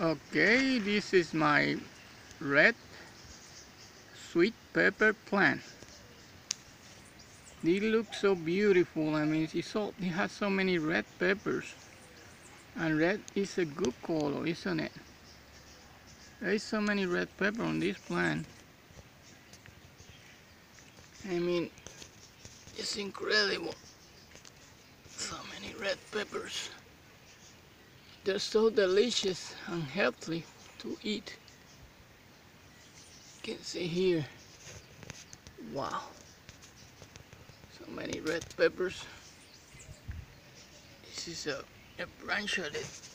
Okay, this is my red sweet pepper plant. They look so beautiful. I mean, it's so, it has so many red peppers. And red is a good color, isn't it? There is so many red pepper on this plant. I mean, it's incredible. So many red peppers. They're so delicious and healthy to eat. You can see here. Wow. So many red peppers. This is a, a branch of it.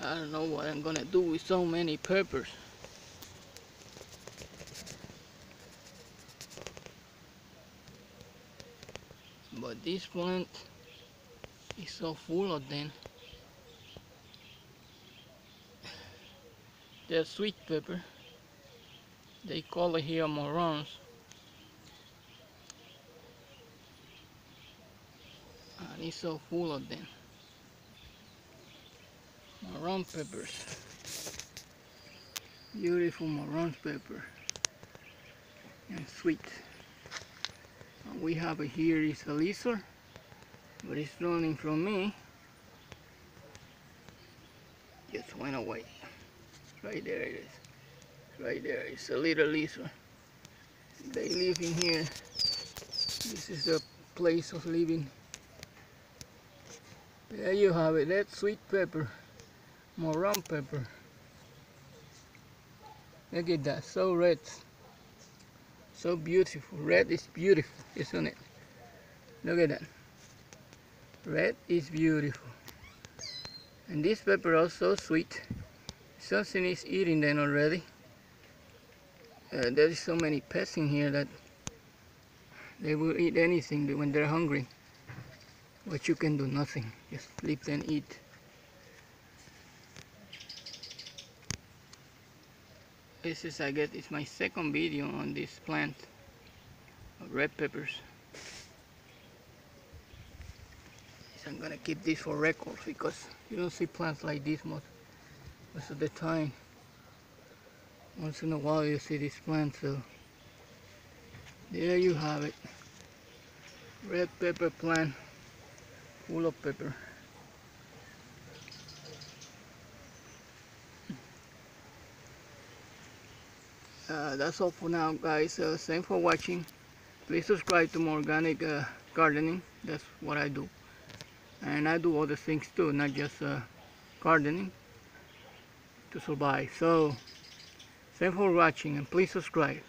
I don't know what I'm gonna do with so many peppers. But this plant is so full of them. They're sweet pepper. They call it here morons. And it's so full of them morrón peppers beautiful morrón pepper. And sweet. And we have here is a lizard but it's running from me. Just went away. Right there it is. Right there. It's a little lizard. They live in here. This is the place of living. There you have it that sweet pepper morrón pepper. Look at that, so red. So beautiful. Red is beautiful, isn't it? Look at that. Red is beautiful. And this pepper also sweet. Something is eating them already. Uh, there is so many pests in here that they will eat anything when they're hungry. But you can do nothing. Just leave them eat. This is I guess it's my second video on this plant of red peppers. I'm gonna keep this for records because you don't see plants like this most, most of the time. Once in a while you see this plant so there you have it. Red pepper plant full of pepper uh, that's all for now guys. Uh, thanks for watching. Please subscribe to more organic uh, gardening. That's what I do. And I do other things too not just uh, gardening to survive. So thanks for watching and please subscribe